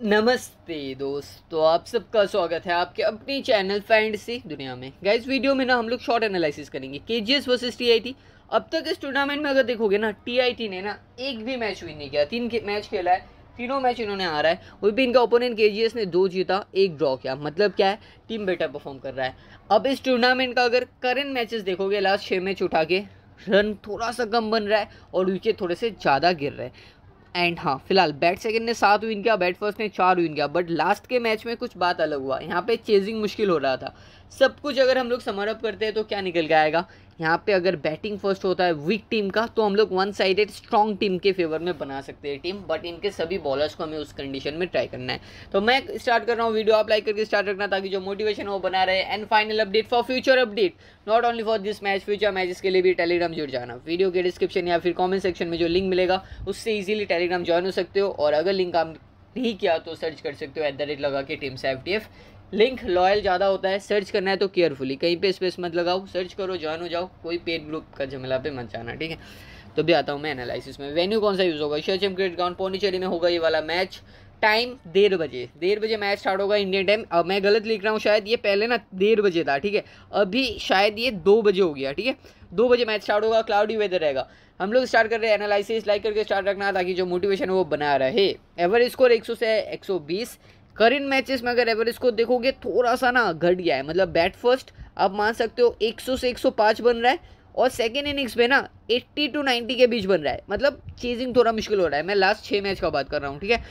नमस्ते दोस्तों आप सबका स्वागत है आपके अपने चैनल फैंटसी दुनिया में। गाइस वीडियो में ना हम लोग शॉर्ट एनालिसिस करेंगे K G S versus T I T अब तक इस टूर्नामेंट में अगर देखोगे ना टी आई टी ने ना एक भी मैच विन नहीं किया तीन के, मैच खेला है तीनों मैच इन्होंने आ रहा है वो भी इनका ओपोनेंट के ने दो जीता एक ड्रॉ किया। मतलब क्या है टीम बेटर परफॉर्म कर रहा है। अब इस टूर्नामेंट का अगर करंट मैचेस देखोगे लास्ट छः मैच उठा के रन थोड़ा सा कम बन रहा है और विकेट थोड़े से ज़्यादा गिर रहे हैं। एंड हाँ फ़िलहाल बैट सेकंड ने सात विन किया बैट फ़र्स्ट ने चार विन किया बट लास्ट के मैच में कुछ बात अलग हुआ। यहाँ पे चेजिंग मुश्किल हो रहा था। सब कुछ अगर हम लोग समरअप करते हैं तो क्या निकल के आएगा? यहाँ पे अगर बैटिंग फ़र्स्ट होता है वीक टीम का तो हम लोग वन साइडेड स्ट्रॉन्ग टीम के फेवर में बना सकते हैं टीम बट इनके सभी बॉलर्स को हमें उस कंडीशन में ट्राई करना है। तो मैं स्टार्ट कर रहा हूँ वीडियो आप लाइक करके स्टार्ट रखना ताकि जो मोटिवेशन वो बना रहे। And final update for future update not only for this match future matches के लिए भी टेलीग्राम जुड़ जाना। वीडियो के डिस्क्रिप्शन या फिर कॉमेंट सेक्शन में जो लिंक मिलेगा, उससे ईजिली टेलीग्राम ज्वाइन हो सकते हो। और अगर लिंक आप नहीं किया तो सर्च कर सकते हो एट द रेट लगा के टीम से एफ़ लिंक लॉयल ज़्यादा होता है सर्च करना है तो केयरफुली कहीं पे स्पेस मत लगाओ सर्च करो ज्वाइन हो जाओ, कोई पेड ग्रुप का झमेला पे मत जाना, ठीक है? तो भी आता हूँ मैं एनालिसिस में। वेन्यू कौन सा यूज़ होगा? शचम क्रिकेट ग्राउंड पौनीचेरी में होगा ये वाला मैच टाइम डेढ़ बजे। डेढ़ बजे मैच स्टार्ट होगा इंडियन टाइम अब मैं गलत लिख रहा हूँ, शायद ये पहले ना डेढ़ बजे था, ठीक है? अभी शायद ये दो बजे हो गया, ठीक है? दो बजे मैच स्टार्ट होगा क्लाउडी वेदर रहेगा। हम लोग स्टार्ट कर रहे हैं एनालिसिस लाइक करके स्टार्ट रखना ताकि जो मोटिवेशन है वो बना रहे। एवरेज स्कोर एक सौ से एक सौ बीस करेंट मैचेस में अगर एवरेज को देखोगे थोड़ा सा ना घट गया है। मतलब बैट फ़र्स्ट आप मान सकते हो 100 से 105 बन रहा है और सेकेंड इनिंग्स में ना 80 टू 90 के बीच बन रहा है। मतलब चेजिंग थोड़ा मुश्किल हो रहा है। मैं लास्ट छः मैच का बात कर रहा हूँ, ठीक है?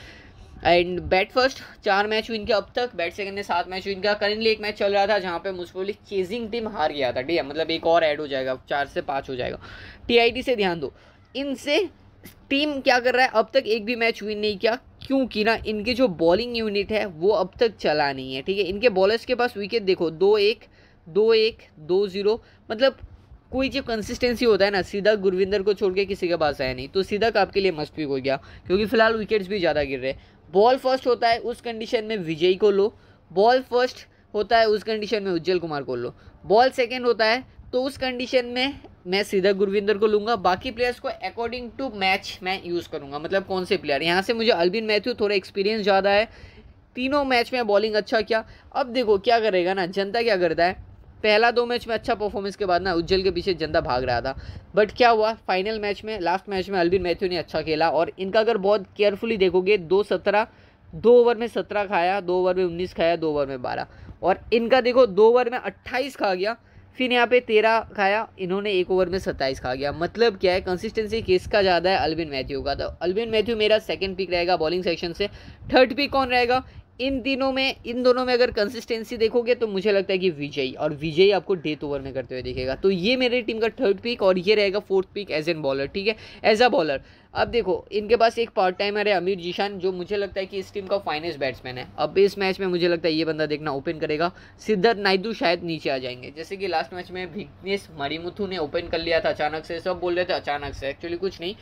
एंड बैट फ़र्स्ट चार मैच विन किया अब तक बैट सेकंड ने सात मैच विन किया। करेंटली एक मैच चल रहा था जहाँ पे मुस्फोली चेजिंग टीम हार गया था, ठीक है? मतलब एक और ऐड हो जाएगा, चार से पाँच हो जाएगा। टीआईटी से ध्यान दो। इनसे टीम क्या कर रहा है? अब तक एक भी मैच विन नहीं किया। क्योंकि ना इनके जो बॉलिंग यूनिट है, वो अब तक चला नहीं है, ठीक है? इनके बॉलर्स के पास विकेट देखो, दो एक दो एक, दो ज़ीरो मतलब कोई जो कंसिस्टेंसी होता है ना, सीधा गुरविंदर को छोड़ के किसी के पास आया नहीं तो सीधा आपके लिए मस्ट पिक हो गया, क्योंकि फ़िलहाल विकेट्स भी ज़्यादा गिर रहे हैं। बॉल फ़र्स्ट होता है, उस कंडीशन में विजय को लो। बॉल फ़र्स्ट होता है, उस कंडीशन में उज्जवल कुमार को लो। बॉल सेकेंड होता है तो उस कंडीशन में मैं सीधा गुरविंदर को लूँगा। बाकी प्लेयर्स को अकॉर्डिंग टू मैच मैं यूज़ करूँगा। मतलब कौन से प्लेयर यहाँ से मुझे अल्बिन मैथ्यू थोड़ा एक्सपीरियंस ज़्यादा है। तीनों मैच में बॉलिंग अच्छा किया। अब देखो क्या करेगा ना, जनता क्या करता है? पहला दो मैच में अच्छा परफॉर्मेंस के बाद ना उज्जवल के पीछे जनता भाग रहा था। बट क्या हुआ? फाइनल मैच में लास्ट मैच में अल्बिन मैथ्यू ने अच्छा खेला। और इनका अगर बहुत केयरफुली देखोगे, दो सत्रह, दो ओवर में सत्रह खाया, दो ओवर में उन्नीस खाया, दो ओवर में बारह। और इनका देखो, दो ओवर में अट्ठाईस खा गया। फिर यहाँ पे तेरह खाया, इन्होंने एक ओवर में सत्ताईस खा गया। मतलब क्या है कंसिस्टेंसी किसका ज़्यादा है अलविन मैथ्यू का। तो अलविन मैथ्यू मेरा सेकंड पिक रहेगा बॉलिंग सेक्शन से। थर्ड पिक कौन रहेगा? इन दिनों में, इन दोनों में अगर कंसिस्टेंसी देखोगे तो मुझे लगता है कि विजय, और विजय आपको डेथ ओवर में करते हुए दिखेगा। तो ये मेरी टीम का थर्ड पिक और ये रहेगा fourth pick as an bowler ठीक है? एज अ बॉलर अब देखो, इनके पास एक पार्ट टाइमर है अमीर जीशान, जो मुझे लगता है कि इस टीम का फाइनेस्ट बैट्समैन है। अब इस मैच में मुझे लगता है ये बंदा देखना ओपन करेगा। सिद्धार्थ नायडू शायद नीचे आ जाएँगे। जैसे कि लास्ट मैच में विघ्नेश मरीमुथु ने ओपन कर लिया था अचानक से, सब बोल रहे थे अचानक से एक्चुअली कुछ नहीं।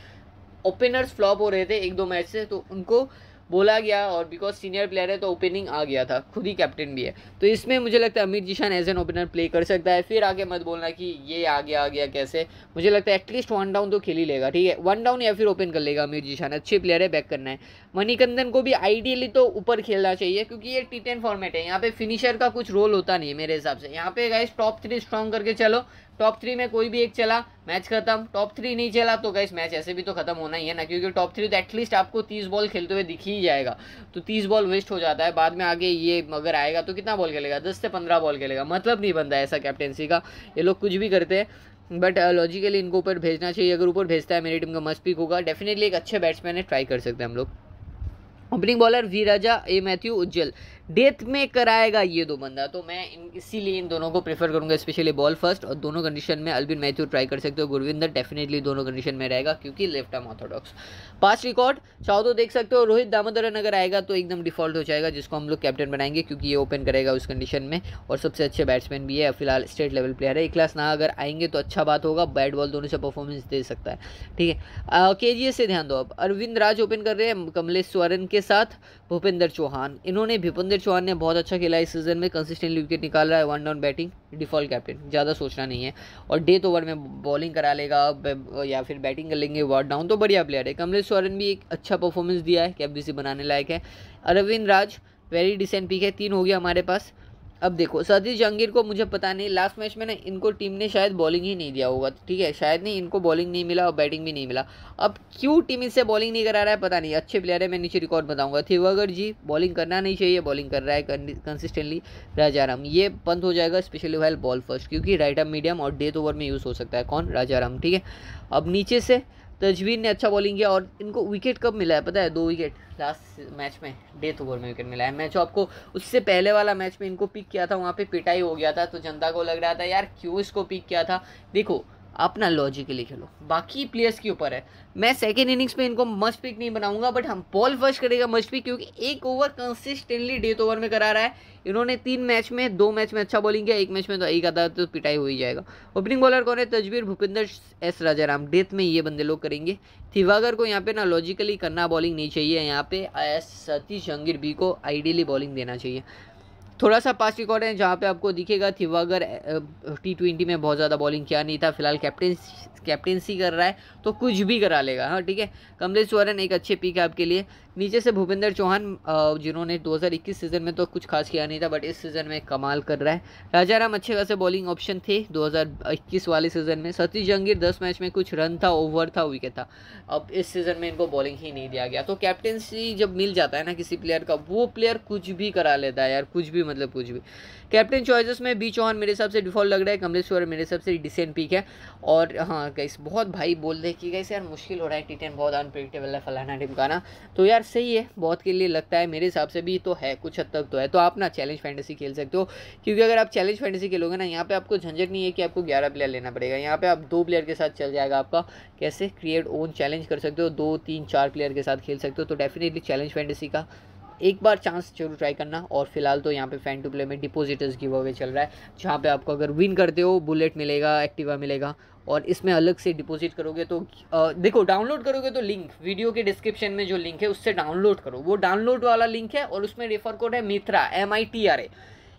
ओपनर्स फ्लॉप हो रहे थे एक दो मैच से तो उनको बोला गया और बिकॉज़ सीनियर प्लेयर है तो ओपनिंग आ गया था, खुद ही कैप्टन भी है। तो इसमें मुझे लगता है Amir Zeeshan as an opener play कर सकता है। फिर आगे मत बोलना कि ये आ गया आ गया कैसे। मुझे लगता है एटलीस्ट वन डाउन तो खेल ही लेगा, ठीक है? वन डाउन या फिर ओपन कर लेगा अमीर जीशान अच्छे प्लेयर है बैक करना है। मणिकंदन को भी आइडियली तो ऊपर खेलना चाहिए, क्योंकि ये टी टेन फॉर्मेट है। यहाँ पे फिनिशर का कुछ रोल होता नहीं है मेरे हिसाब से। यहाँ पे गाइस टॉप थ्री स्ट्रॉन्ग करके चलो। टॉप थ्री में कोई भी एक चला मैच खत्म। टॉप थ्री नहीं चला तो गैस मैच ऐसे भी तो खत्म होना ही है ना, क्योंकि टॉप थ्री तो एटलीस्ट आपको तीस बॉल खेलते हुए दिख ही जाएगा। तो तीस बॉल वेस्ट हो जाता है, बाद में आगे ये अगर आएगा तो कितना बॉल खेलेगा? दस से पंद्रह बॉल खेलेगा। मतलब नहीं बनता ऐसा कैप्टेंसी का। ये लोग कुछ भी करते हैं बट लॉजिकली इनको ऊपर भेजना चाहिए। अगर ऊपर भेजता है, मेरी टीम का मस्त पिक होगा। डेफिनेटली एक अच्छे बैट्समैन है ट्राई कर सकते हैं हम लोग। Opening bowler V Raja A Mathew Ujjwal. Death में कराएगा ये दो बंदा। तो मैं इसीलिए इन दोनों को प्रेफर करूँगा स्पेशली बॉल फ़र्स्ट और दोनों कंडीशन में अल्बिन मैथ्यू ट्राई कर सकते हो। गुरविंदर डेफिनेटली दोनों कंडीशन में रहेगा, क्योंकि लेफ़्ट आर्म ऑर्थोडॉक्स पास रिकॉर्ड चाहो तो देख सकते हो, रोहित दामोदरन अगर आएगा तो एकदम डिफ़ॉल्ट हो जाएगा, जिसको हम लोग कैप्टन बनाएँगे, क्योंकि ये ओपन करेगा उस कंडीशन में। और सबसे अच्छे बैट्समैन भी है, फ़िलहाल स्टेट लेवल प्लेयर है। क्लास ना अगर आएँगे तो अच्छा बात होगा बैट बॉल दोनों से परफॉर्मेंस दे सकता है। ठीक है। के से ध्यान दो अब। अरविंद राज ओपन कर रहे हैं, कमलेश स्वरन के साथ, भूपेंद्र चौहान। इन्होंने भूपेंद्र भूपिंदर चौहान ने बहुत अच्छा खेला इस सीज़न में। कंसिस्टेंटली विकेट निकाल रहा है one down batting default captain ज़्यादा सोचना नहीं है। और डेथ ओवर में बॉलिंग करा लेगा या फिर बैटिंग कर लेंगे वार्ड डाउन तो बढ़िया प्लेयर है। कमलेश सोरेन भी एक अच्छा परफॉर्मेंस दिया है कैप बनाने लायक है। Arvind Raj very decent pick है, तीन हो गया हमारे पास। अब देखो, सतीश जहांगीर को मुझे पता नहीं लास्ट मैच में ना इनको टीम ने शायद बॉलिंग ही नहीं दिया होगा, ठीक है? शायद नहीं, इनको बॉलिंग नहीं मिला और बैटिंग भी नहीं मिला। अब क्यों टीम इससे बॉलिंग नहीं करा रहा है, पता नहीं। अच्छे प्लेयर है, मैं नीचे रिकॉर्ड बताऊँगा। थिवागर जी बॉलिंग करना नहीं चाहिए बॉलिंग कर रहा है कंसिस्टेंटली राजाराम ये बंद हो जाएगा स्पेशली वेल बॉल फ़र्स्ट क्योंकि राइट आर्म मीडियम और डेथ ओवर में यूज़ हो सकता है। कौन? राजाराम ठीक है? अब नीचे से तजवीर ने अच्छा बॉलिंग किया और इनको विकेट कब मिला है? पता है, दो विकेट लास्ट मैच में डेथ ओवर में विकेट मिला है। मैच आपको उससे पहले वाला मैच में इनको पिक किया था, वहाँ पे पिटाई हो गया था तो जनता को लग रहा था, यार, क्यों इसको पिक किया था? देखो अपना लॉजिकली खेलो। बाकी प्लेयर्स के ऊपर है। मैं सेकेंड इनिंग्स में इनको मस्ट पिक नहीं बनाऊँगा बट हम बॉल फ़र्स्ट करेगा मस्ट पिक क्योंकि एक ओवर कंसिस्टेंटली डेथ ओवर में करा रहा है। इन्होंने तीन मैच में, दो मैच में अच्छा बॉलिंग किया, एक मैच में तो एक आधा तो पिटाई हो ही जाएगा। ओपनिंग बॉलर कौन है? तजवीर, भूपिंदर, एस राजाराम। डेथ में ये बंदे लोग करेंगे। थिवागर को यहाँ पे ना लॉजिकली करना बॉलिंग नहीं चाहिए। यहाँ पे सतीश जंगीर बी को आइडियली बॉलिंग देना चाहिए। थोड़ा सा पास रिकॉर्ड है, जहाँ पे आपको दिखेगा थिवागर टी ट्वेंटी में बहुत ज़्यादा बॉलिंग किया नहीं था, फ़िलहाल कैप्टन कैप्टेंसी कर रहा है तो कुछ भी करा लेगा। हाँ ठीक है? कमलेश सोरेन एक अच्छे पीक है आपके लिए। नीचे से भूपेंद्र चौहान जिन्होंने 2021 सीज़न में तो कुछ खास किया नहीं था बट इस सीज़न में कमाल कर रहा है। राजाराम अच्छे खासे बॉलिंग ऑप्शन थे 2021 वाले सीज़न में। सतीश जंगीर 10 मैच में कुछ रन था ओवर था विकेट था। अब इस सीज़न में इनको बॉलिंग ही नहीं दिया गया। तो कैप्टेंसी जब मिल जाता है ना किसी प्लेयर का, वो प्लेयर कुछ भी करा लेता है यार, कुछ भी मतलब कुछ भी। कैप्टन चॉइसेस में बी चौहान मेरे हिसाब से डिफ़ॉल्ट लग रहा है कमलेश्वर मेरे हिसाब से डिसेंट पीक है। और हाँ कैसे बहुत भाई बोल रहे कि कैसे यार, मुश्किल हो रहा है टी टेन बहुत अनप्रिडिक्टेबल है फलाना टिमकाना तो यार, सही है, बहुत के लिए लगता है, मेरे हिसाब से भी तो है, कुछ हद तक तो है। तो आप ना चैलेंज फैंटेसी खेल सकते हो, क्योंकि अगर आप चैलेंज फैंटेसी खेलोगे ना, यहाँ पे आपको झंझट नहीं है कि आपको ग्यारह प्लेयर लेना पड़ेगा। यहाँ पे आप दो प्लेयर के साथ चल जाएगा आपका। कैसे? क्रिएट ओन चैलेंज कर सकते हो, दो, तीन, चार प्लेयर के साथ खेल सकते हो तो डेफिनेटली चैलेंज फैंटेसी का एक बार चांस ज़रूर ट्राई करना। और फ़िलहाल तो यहाँ पे फ़ैन टू प्ले में डिपोजिटर्स गिव अवे चल रहा है जहाँ पे आपको अगर विन करते हो बुलेट मिलेगा एक्टिवा मिलेगा और इसमें अलग से डिपॉजिट करोगे तो आ, देखो डाउनलोड करोगे तो लिंक वीडियो के डिस्क्रिप्शन में जो लिंक है उससे डाउनलोड करो। वो डाउनलोड वाला लिंक है और उसमें रेफर कोड है Mitra M I T R A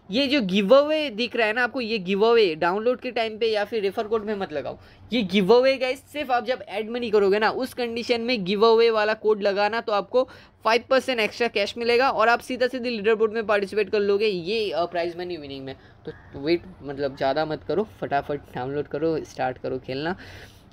ये जो गिव अवे दिख रहा है ना आपको, ये गिव अवे डाउनलोड के टाइम पे या फिर रेफर कोड में मत लगाओ। ये गिव अवे गाइस सिर्फ़ आप जब एड मनी करोगे ना, उस कंडीशन में गिव अवे वाला कोड लगाना तो आपको फाइव परसेंट एक्स्ट्रा कैश मिलेगा और आप सीधा सीधे लीडर बोर्ड में पार्टिसिपेट कर लोगे ये प्राइज मनी विनिंग में। तो वेट मतलब ज़्यादा मत करो, फटाफट डाउनलोड करो स्टार्ट करो खेलना।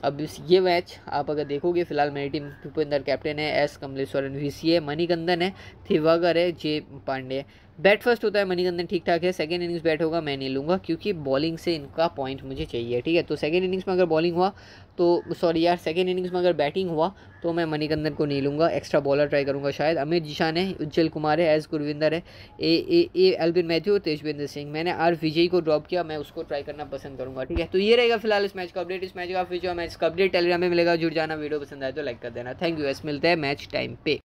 अब ये मैच आप अगर देखोगे, फ़िलहाल मेरी टीम भूपेंद्र कैप्टन है एस कमलेश्वरन वी सी है मणिकंदन है, थिवागर है, जे पांडे बैट फ़र्स्ट होता है, मणिकंदन ठीक ठाक है। सेकेंड इनिंग्स बैट होगा, मैं नहीं लूँगा, क्योंकि बॉलिंग से इनका पॉइंट मुझे चाहिए, ठीक है? तो सेकेंड इनिंग्स में अगर बॉलिंग हुआ तो सॉरी यार सेकेंड इनिंग्स में अगर बैटिंग हुआ तो मैं मणिकंदन को नहीं लूँगा। एक्स्ट्रा बॉलर ट्राई करूँगा शायद। अमित जिशान है, उज्जवल कुमार है एस गुरविंदर है। A A A Albin Mathew Tejvinder Singh. मैंने आर विजय को ड्रॉप किया, मैं उसको ट्राई करना पसंद करूँगा, ठीक है? तो ये रहेगा फ़िलहाल इस मैच का अपडेट इस मैच का जो मैच का अपडेट टेलीग्राम में मिलेगा। जुड़ जाना, वीडियो पसंद आए तो लाइक कर देना। थैंक यू एस मिलते हैं मैच टाइम पे।